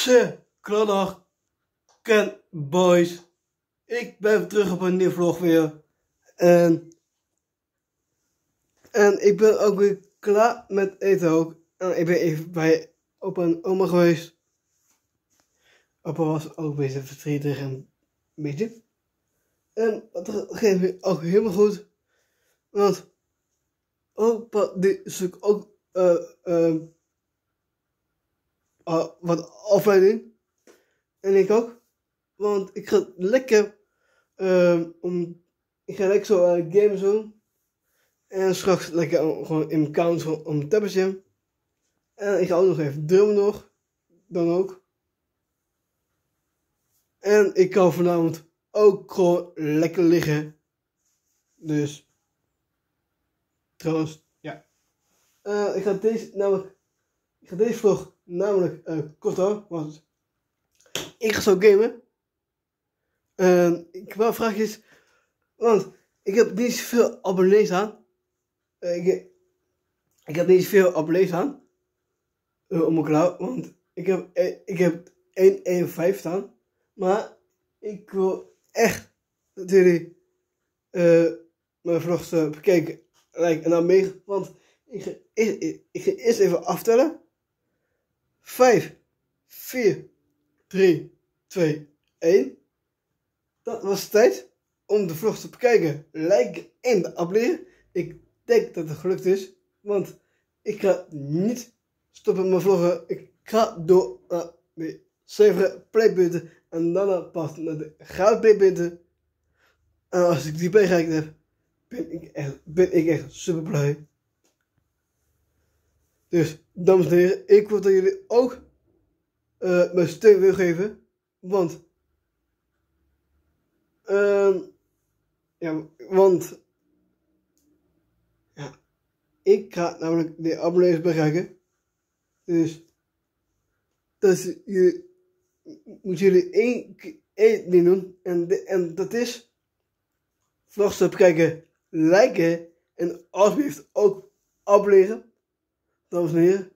Ze, Kladdag, Ken Boys. Ik ben terug op een nieuwe vlog weer. En, en ik ben ook weer klaar met eten ook. En ik ben even bij opa en oma geweest. Opa was ook een beetje verdrietig en een beetje. En dat ging ook helemaal goed. Want opa die zoekt ook uh, uh, uh, wat afleiding. En ik ook. Want ik ga lekker um, om, ik ga lekker zo uh, gamen zo. En straks lekker gewoon in mijn count om tabbetje. En ik ga ook nog even drummen nog. Dan ook. En ik kan vanavond ook gewoon lekker liggen. Dus. Trouwens, ja. Uh, ik ga deze namelijk. Ik ga deze vlog namelijk uh, kort houden. Want ik ga zo gamen. Uh, ik wil vraagjes. Want ik heb niet zoveel abonnees aan. Uh, ik, heb niet zoveel abonnees aan. Uh, op mijn cloud. Want ik heb, ik heb 1,15 staan. Maar ik wil echt dat jullie mijn vlogs bekijken like, en dan mee. Want ik, ik ga eerst even aftellen. 5, 4, 3, 2, 1. Dat was de tijd om de vlog te bekijken. Like en abonneren. Ik denk dat het gelukt is. Want ik ga niet stoppen met mijn vloggen. Ik ga door uh, de 7 playpunten en dan pas naar de gouden playpunten. En als ik die bereikt heb, ben ik echt, ben ik echt super blij. Dus, dames en heren, ik wil dat jullie ook uh, mijn steun wil geven. Want, uh, ja, want, ja, ik ga namelijk de abonnees bereiken. Dus, dat jullie, moeten jullie één, één ding doen. En, en dat is, vlogs te bekijken, liken en alsjeblieft ook abonneren. Dames en heren.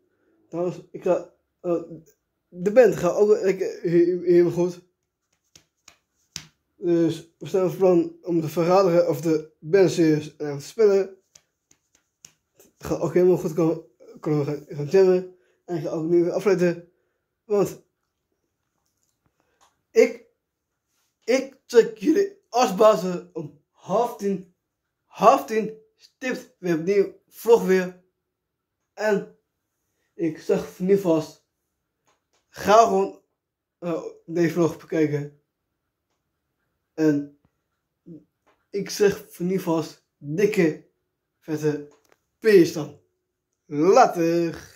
Dames, ik ga, uh, de band gaat ook helemaal goed. Dus we staan van plan om te verraderen of de bandseries en te spelen. Het gaat ook helemaal goed komen. Kunnen we gaan, gaan. En ik ga ook nu weer afsluiten. Want ik, ik check jullie als basis om half tien, half tien stipt weer opnieuw vlog weer. En ik zeg nu vast, ga gewoon uh, deze vlog bekijken. En ik zeg voor nu vast, dikke, vette peace dan. Later!